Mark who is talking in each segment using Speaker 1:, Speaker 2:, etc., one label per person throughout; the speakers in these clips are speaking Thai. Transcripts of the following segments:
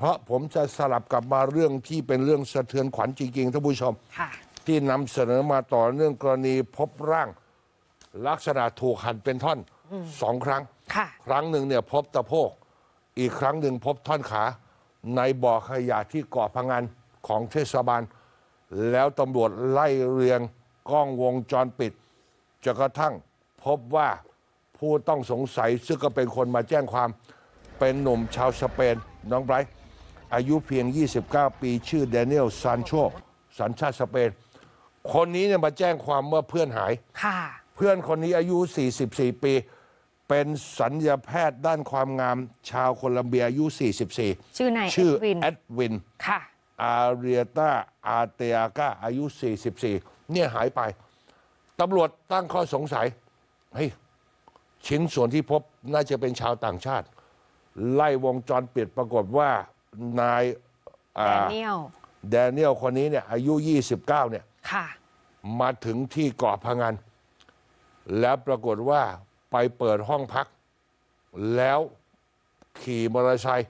Speaker 1: เพราะผมจะสลับกลับมาเรื่องที่เป็นเรื่องสะเทือนขวัญจริงๆท่านผู้ชม
Speaker 2: ค่ะ
Speaker 1: ที่นำเสนอมาต่อเนื่องกรณีพบร่าง ลักษณะถูกหั่นเป็นท่อนสองครั้ง
Speaker 2: ค่ะ
Speaker 1: ครั้งหนึ่งเนี่ยพบตะโพก อีกครั้งหนึ่งพบท่อนขา ในบ่อขยะที่เกาะพังงานของเทศบาล แล้วตำรวจไล่เรียงกล้องวงจรปิดจนกระทั่งพบว่าผู้ต้องสงสัยซึ่งก็เป็นคนมาแจ้งความเป็นหนุ่มชาวสเปนน้องไบรท์ อายุเพียง 29 ปีชื่อแดเนียลซานโชสัญชาติสเปน คนนี้เนี่ยมาแจ้งความเมื่อเพื่อนหาย
Speaker 2: ค่ะ
Speaker 1: เพื่อนคนนี้อายุ 44 ปี เป็นศัลยแพทย์ด้านความงาม ชาวโคลัมเบียอายุ 44
Speaker 2: ชื่อนาย
Speaker 1: ชื่อ
Speaker 2: เอ็ดวิน
Speaker 1: แอดวิน
Speaker 2: ค่ะ
Speaker 1: อาเรียตาอาเตอากาอายุ 44 เนี่ยหายไปตำรวจตั้งข้อสงสัยเฮ้ยชิ้นส่วนที่พบน่าจะเป็นชาวต่างชาติ ไล่วงจรปิดปรากฏว่า นาย
Speaker 2: แด
Speaker 1: อ่า
Speaker 2: เนียล
Speaker 1: แดเนียลคนนี้เนี่ยอายุ 29เนี่ย
Speaker 2: ค่ะ
Speaker 1: มาถึงที่เกาะพังงานแล้วปรากฏว่าไปเปิดห้องพัก แล้วขี่มอเตอร์ไซค์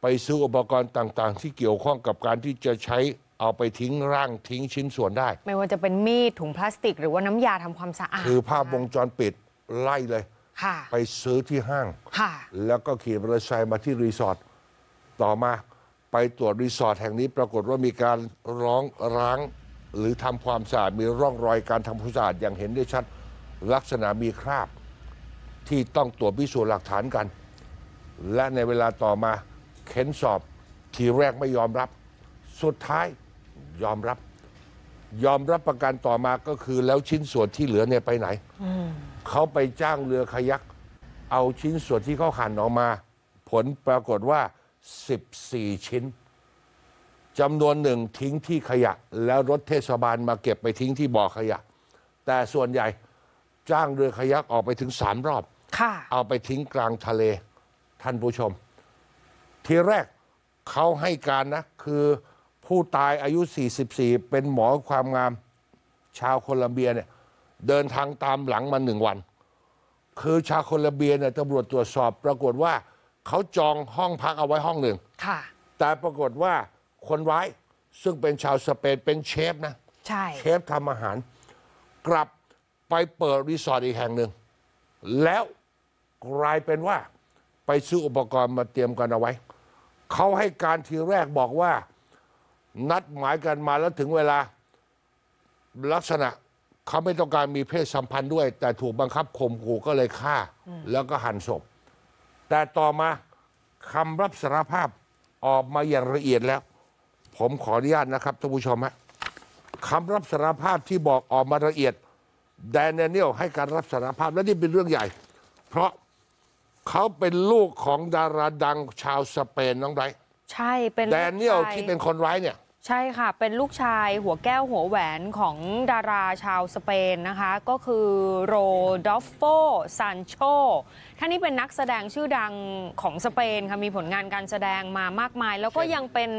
Speaker 1: ไปซื้ออุปกรณ์ต่าง ๆ ที่เกี่ยวข้องกับการที่จะใช้เอาไปทิ้งร่างทิ้งชิ้นส่วนได้
Speaker 2: ไม่ว่าจะเป็นมีดถุงพลาสติก หรือว่าน้ำยาทำความสะอาด
Speaker 1: คือภาพวงจรปิดไล่เลย
Speaker 2: ค่ะ
Speaker 1: ไปซื้อที่ห้าง
Speaker 2: ค่ะ
Speaker 1: แล้วก็ขี่มอเตอร์ไซค์มาที่รีสอร์ท ต่อมาไปตรวจรีสอร์ทแห่งนี้ปรากฏว่ามีการร้องร้าง หรือทำความสะอาดมีร่องรอยการทำความสะอาดอย่างเห็นได้ชัดลักษณะมีคราบ ที่ต้องตรวจพิสูจน์หลักฐานกัน และในเวลาต่อมาเค้นสอบทีแรกไม่ยอมรับ สุดท้ายยอมรับ ยอมรับประกันต่อมาก็คือแล้วชิ้นส่วนที่เหลือเนี่ยไปไหนเขาไปจ้างเรือคายัก เอาชิ้นส่วนที่เขาหั่นออกมา ผลปรากฏว่า 14 ชิ้นจำนวนหนึ่งทิ้งที่ขยะ แล้วรถเทศบาลมาเก็บไปทิ้งที่บ่อขยะ แต่ส่วนใหญ่จ้างเรือคายักออกไปถึงสามรอบ
Speaker 2: ค่ะ
Speaker 1: เอาไปทิ้งกลางทะเล ท่านผู้ชม ทีแรกเขาให้การนะ คือผู้ตายอายุ 44 เป็นหมอความงาม ชาวโคลัมเบียเนี่ยเดินทางตามหลังมาหนึ่งวัน คือชาวโคลัมเบียเนี่ยตำรวจตรวจสอบปรากฏว่า เขาจองห้องพักเอาไว้ห้องหนึ่ง
Speaker 2: ค่ะ
Speaker 1: แต่ปรากฏว่าคนร้ายซึ่งเป็นชาวสเปนเป็นเชฟนะ
Speaker 2: ใช่
Speaker 1: เชฟทำอาหาร กลับไปเปิดรีสอร์ทอีกแห่งหนึ่ง แล้วกลายเป็นว่า ไปซื้ออุปกรณ์มาเตรียมกันเอาไว้ เขาให้การทีแรกบอกว่า นัดหมายกันมาแล้วถึงเวลาลักษณะเขาไม่ต้องการมีเพศสัมพันธ์ด้วย แต่ถูกบังคับข่มขู่ก็เลยฆ่า แล้วก็หั่นศพ แต่ต่อมาคำรับสารภาพออกมาอย่างละเอียดแล้ว ผมขออนุญาตนะครับท่านผู้ชมฮะคำรับสารภาพที่บอกออกมาละเอียดแดเนียลให้การรับสารภาพและนี่เป็นเรื่องใหญ่ เพราะเขาเป็นลูกของดาราดังชาวสเปนน้องไบรท์
Speaker 2: ใช่เป็น
Speaker 1: แดเนียล
Speaker 2: ลูกชา
Speaker 1: ที่เป็นคนร้ายเนี่ย
Speaker 2: ใช่ค่ะ เป็นลูกชายหัวแก้วหัวแหวนของดาราชาวสเปนนะคะ ก็คือโรดอฟโฟซานโชท่านนี้เป็นนักแสดงชื่อดังของสเปนค่ะ มีผลงานการแสดงมามากมาย แล้วก็
Speaker 1: เช่น
Speaker 2: ยังเป็น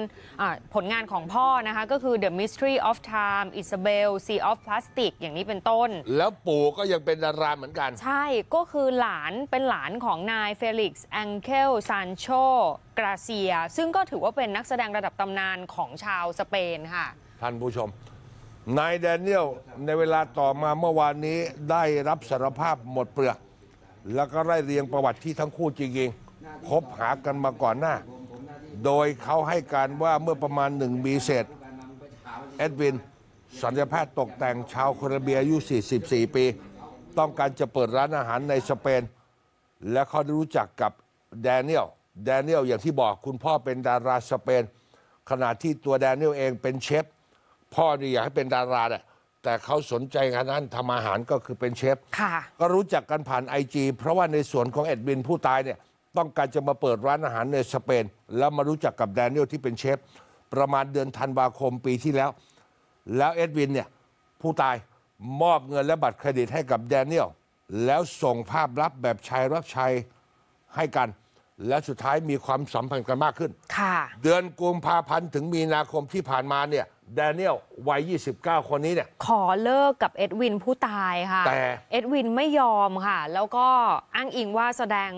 Speaker 2: อ่าผลงานของพ่อนะคะ ก็คือ The Mystery of Time Isabel Sea of Plastic อย่างนี้เป็นต้น
Speaker 1: แล้วปู่ก็ยังเป็นดาราเหมือนกัน
Speaker 2: ใช่ก็คือหลานเป็นหลานของนายเฟลิกซ์แองเคลซานโชกราเซีย ซึ่งก็ถือว่าเป็นนักแสดงระดับตำนานของชาวสเปนค่ะ
Speaker 1: ท่านผู้ชม นายแดเนียลในเวลาต่อมาเมื่อวานนี้ได้รับสารภาพหมดเปลือก แล้วก็ไล่เรียงประวัติที่ทั้งคู่จริงๆคบหากันมาก่อนหน้า โดยเขาให้การว่าเมื่อประมาณหนึ่งปีเศษเอ็ดวินสัญญาแพทย์ตกแต่งชาวโคลอมเบียอายุ 44 ปี ต้องการจะเปิดร้านอาหารในสเปน และเขาได้รู้จักกับแดเนียล แดเนียลอย่างที่บอกคุณพ่อเป็นดาราสเปน ขณะที่ตัวแดเนียลเองเป็นเชฟ พ่อนี่อยากให้เป็นดาราแหละแต่เขาสนใจงานนั้นทำอาหารก็คือเป็นเชฟ
Speaker 2: ค่ะ
Speaker 1: ก็รู้จักกันผ่านไอจีเพราะว่าในส่วนของเอ็ดวินผู้ตายเนี่ยต้องการจะมาเปิดร้านอาหารในสเปน แล้วมารู้จักกับแดเนียลที่เป็นเชฟ ประมาณเดือนธันวาคมปีที่แล้ว แล้วเอ็ดวินเนี่ยผู้ตายมอบเงินและบัตรเครดิตให้กับแดเนียลแล้วส่งภาพลับแบบชายรักชายให้กัน และสุดท้ายมีความสัมพันธ์กันมากขึ้น
Speaker 2: ค่ะ
Speaker 1: เดือนกุมภาพันธ์ถึงมีนาคมที่ผ่านมาเนี่ย แดเนียลวัย 29 คนนี้เนี่ย
Speaker 2: ขอเลิกกับเอ็ดวินผู้ตายค่ะ
Speaker 1: แต่
Speaker 2: เอ็ดวินไม่ยอมค่ะ แล้วก็อ้างอิงว่าแสดง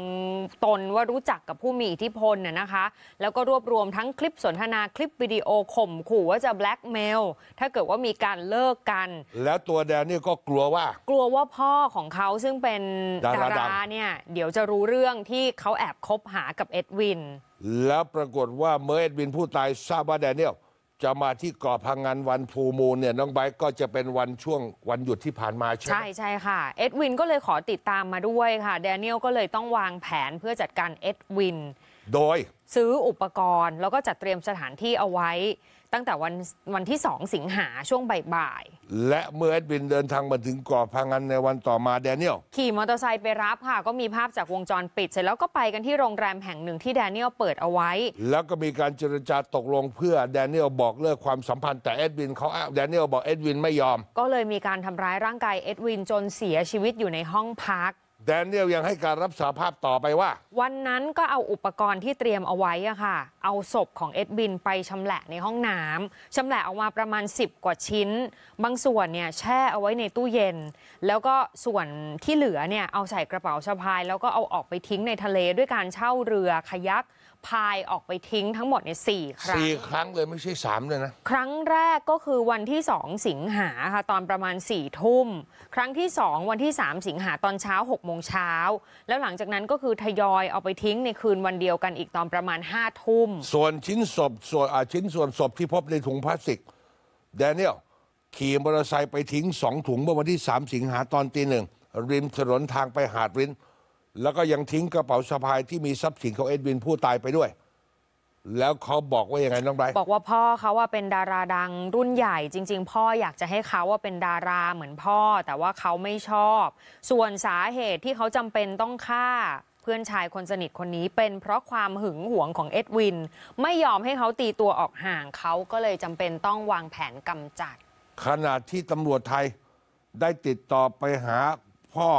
Speaker 2: ตนว่ารู้จักกับผู้มีอิทธิพลน่ะนะคะ แล้วก็รวบรวมทั้งคลิปสนทนาคลิปวิดีโอข่มขู่ว่าจะแบล็กเมลถ้าเกิดว่ามีการเลิกกัน
Speaker 1: แล้วตัวแดเนียลก็กลัวว่า
Speaker 2: กลัวว่าพ่อของเขาซึ่งเป็น
Speaker 1: ดา
Speaker 2: ดา
Speaker 1: ราดัง
Speaker 2: ราเนี่ยเดี๋ยวจะรู้เรื่องที่เขาแอบคบหากับเอ็ดวิน
Speaker 1: แล้วปรากฏว่าเมื่อเอ็ดวินผู้ตายทราบว่าแดเนียล จะมาที่เกาะพะงันวัน full moon เนี่ยน้องไบร์ทก็จะเป็นวันช่วงวันหยุดที่ผ่านมาใช่ไหม
Speaker 2: ใช่ใช่ค่ะ เอ็ดวินก็เลยขอติดตามมาด้วยค่ะแดเนียลก็เลยต้องวางแผนเพื่อจัดการเอ็ดวิน
Speaker 1: โดย
Speaker 2: ซื้ออุปกรณ์แล้วก็จัดเตรียมสถานที่เอาไว้ ตั้งแต่วันวันที่ 2 สิงหาช่วงบ่าย
Speaker 1: และเมื่อเอ็ดวินเดินทางมาถึงเกาะพะงันในวันต่อมาแดเนียล
Speaker 2: ๆขี่มอเตอร์ไซค์ไปรับค่ะ ก็มีภาพจากวงจรปิด เสร็จแล้วก็ไปกันที่โรงแรมแห่งหนึ่งที่แดเนียลเปิดเอาไว้
Speaker 1: แล้วก็มีการเจรจาตกลงเพื่อแดเนียลบอกเลิกความสัมพันธ์แต่เอ็ดวินเขาอ้างแดเนียลบอกเอ็ดวินไม่ยอม
Speaker 2: ก็เลยมีการทำร้ายร่างกายเอ็ดวินจนเสียชีวิตอยู่ในห้องพัก
Speaker 1: แดเนียลยังให้การรับสาภาพต่อไปว่า
Speaker 2: วันนั้นก็เอาอุปกรณ์ที่เตรียมเอาไว้อะค่ะ เอาศพของเอ็ดบินไปชำแหละในห้องน้ำชำแหละออกมาประมาณ 10 กว่าชิ้น บางส่วนเนี่ยแช่เอาไว้ในตู้เย็น แล้วก็ส่วนที่เหลือเนี่ยเอาใส่กระเป๋าสะพาย แล้วก็เอาออกไปทิ้งในทะเลด้วยการเช่าเรือคายัก พายออกไปทิ้งทั้งหมดเนี่ยสี่ครั้ง
Speaker 1: สี่ครั้งเลยไม่ใช่สามเลยนะ
Speaker 2: ครั้งแรกก็คือวันที่2สิงหาค่ะตอนประมาณ4ี่ทุ่ม ครั้งที่2วันที่3สิงหาตอนเช้า6โมงเช้า แล้วหลังจากนั้นก็คือทยอยเอาไปทิ้งในคืนวันเดียวกันอีกตอนประมาณ5้าทุ่ม
Speaker 1: ส่วนชิ้นศพส่วนอ่าชิ้นส่วนศพที่พบในถุงพลาสติกแดเนียลขี่มอเตอร์ไซค์ไปทิ้งสองถุงเมื่อวันที่3สิงหาตอนตีหนึ่งริมถนนทางไปหาดริน แล้วก็ยังทิ้งกระเป๋าสะพายที่มีทรัพย์สินของเอ็ดวินผู้ตายไปด้วย แล้วเขาบอกว่ายังไงน้องไบรท์
Speaker 2: บอกว่าพ่อเขาว่าเป็นดาราดังรุ่นใหญ่จริง ๆ พ่ออยากจะให้เขาว่าเป็นดาราเหมือนพ่อ แต่ว่าเขาไม่ชอบ ส่วนสาเหตุที่เขาจำเป็นต้องฆ่า เพื่อนชายคนสนิทคนนี้เป็นเพราะความหึงหวงของเอ็ดวิน ไม่ยอมให้เขาตีตัวออกห่างเขาก็เลยจำเป็นต้องวางแผนกำจัด
Speaker 1: ขณะที่ตำรวจไทยได้ติดต่อไปหาพ่อ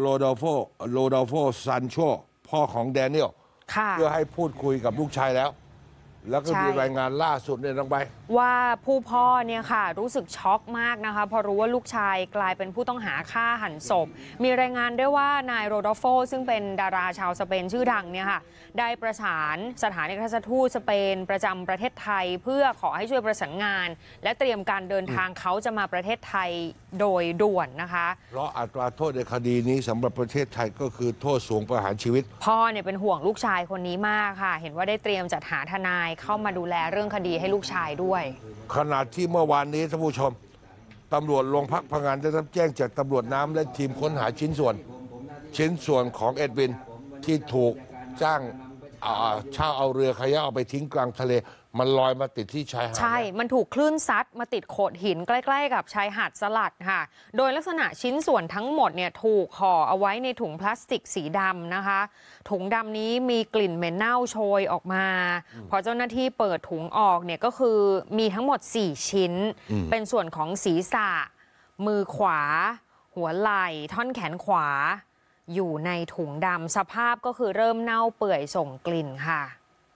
Speaker 1: โรดอลโฟโรดอลโฟซันโชพ่อของแดเนียล
Speaker 2: ค่ะ
Speaker 1: เพื่อให้พูดคุยกับลูกชายแล้ว แล้วก็
Speaker 2: ใช่
Speaker 1: มีรายงานล่าสุดเนี่ยน้องไบร์ท
Speaker 2: ว่าผู้พ่อเนี่ยค่ะ รู้สึกช็อกมากนะคะพอรู้ว่าลูกชายกลายเป็นผู้ต้องหาฆ่าหั่นศพ มีรายงานด้วยว่านายโรดอลโฟ ซึ่งเป็นดาราชาวสเปนชื่อดังเนี่ยค่ะ ได้ประสานสถานเอกอัครราชทูตสเปนประจำประเทศไทย เพื่อขอให้ช่วยประสานงาน และเตรียมการเดินทางเขาจะมาประเทศไทยโดยด่วนนะคะ
Speaker 1: เพราะอัตราโทษในคดีนี้สำหรับประเทศไทยก็คือโทษสูงประหารชีวิต
Speaker 2: พ่อเนี่ยเป็นห่วงลูกชายคนนี้มากค่ะ เห็นว่าได้เตรียมจัดหาทนายเข้ามาดูแลเรื่องคดีให้ลูกชายด้วย
Speaker 1: ขณะที่เมื่อวานนี้ท่านผู้ชมตำรวจโรงพักพังงานได้รับแจ้งจากตำรวจน้ำและทีมค้นหาชิ้นส่วน ชิ้นส่วนของเอ็ดวินที่ถูกจ้างเช่าเอาเรือขยะเอาไปทิ้งกลางทะเล มันลอยมาติดที่ชายหาด
Speaker 2: ใช่ มันถูกคลื่นซัดมาติดโขดหินใกล้ ๆ กับชายหาดสลัดค่ะ โดยลักษณะชิ้นส่วนทั้งหมดเนี่ยถูกห่อเอาไว้ในถุงพลาสติกสีดำนะคะ ถุงดำนี้มีกลิ่นเหม็นเน่าโชยออกมา พอเจ้าหน้าที่เปิดถุงออกเนี่ยก็คือมีทั้งหมด 4 ชิ้น เป็นส่วนของศีรษะ มือขวา หัวไหล่ ท่อนแขนขวา อยู่ในถุงดำสภาพก็คือเริ่มเน่าเปื่อยส่งกลิ่นค่ะ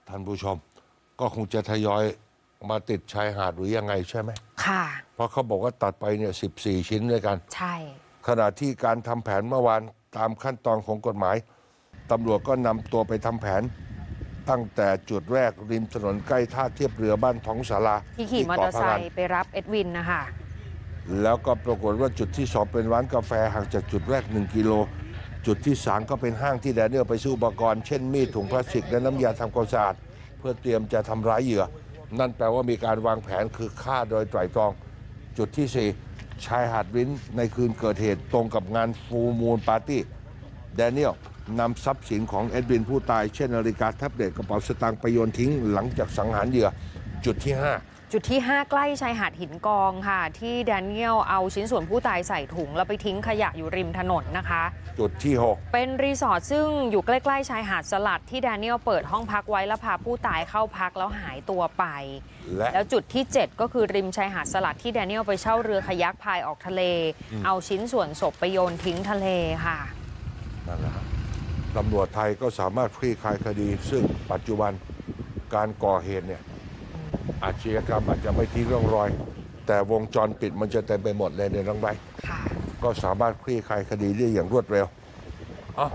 Speaker 1: ท่านผู้ชม ก็คงจะทยอยมาติดชายหาดหรือยังไงใช่ไหม
Speaker 2: ค่ะ
Speaker 1: เพราะเขาบอกว่าตัดไปเนี่ย14ชิ้นด้วยกัน
Speaker 2: ใช่
Speaker 1: ขณะที่การทำแผนเมื่อวานตามขั้นตอนของกฎหมายตำรวจก็นำตัวไปทำแผน ตั้งแต่จุดแรกริมถนนใกล้ท่าเทียบเรือบ้านท้องสารา
Speaker 2: ที่ขี่มอเตอร์ไซ
Speaker 1: เกาะพะงัน
Speaker 2: ค์ไปรับเอ็ดวินนะคะ
Speaker 1: แล้วก็ปรากฏว่าจุดที่สองเป็นร้านกาแฟห่างจากจุดแรก 1 กิโล จุดที่สามก็เป็นห้างที่แดเนียลไปซื้ออุปกรณ์ เช่นมีดถุงพลาสติกและน้ำยาทำความสะอาด เพื่อเตรียมจะทำร้ายเหยื่อ นั่นแปลว่ามีการวางแผนคือฆ่าโดยไตร่ตรอง จุดที่ 4 ชายหาดริ้นในคืนเกิดเหตุตรงกับงาน full moon party แดเนียลนำทรัพย์สินของเอ็ดวินผู้ตายเช่นนาฬิกาแท็บเล็ตกระเป๋าสตางค์ไปโยนทิ้งหลังจากสังหารเหยื่อ จุดที่ 5
Speaker 2: จุดที่ 5 ใกล้ชายหาดหินกองค่ะ ที่แดเนียลเอาชิ้นส่วนผู้ตายใส่ถุง แล้วไปทิ้งขยะอยู่ริมถนนนะคะ
Speaker 1: จุดที่หก
Speaker 2: เป็นรีสอร์ทซึ่งอยู่ใกล้ๆชายหาดสลัดที่แดเนียลเปิดห้องพักไว้แล้วพาผู้ตายเข้าพักแล้วหายตัวไป
Speaker 1: และ
Speaker 2: แล้วจุดที่ 7 ก็คือริมชายหาดสลัดที่แดเนียลไปเช่าเรือคายักพายออกทะเล เอาชิ้นส่วนศพไปโยนทิ้งทะเลค่ะ
Speaker 1: นั่นแหละครับตำรวจไทยก็สามารถคลี่คลายคดี ซึ่งปัจจุบันการก่อเหตุเนี่ย อาชญากรรมอาจจะไม่ทิ้งร่องรอย แต่วงจรปิดมันจะเต็มไปหมดเลยน้องไบร์ท
Speaker 2: ค่ะ
Speaker 1: ก็สามารถคลี่คลายคดีได้อย่างรวดเร็วเอ้า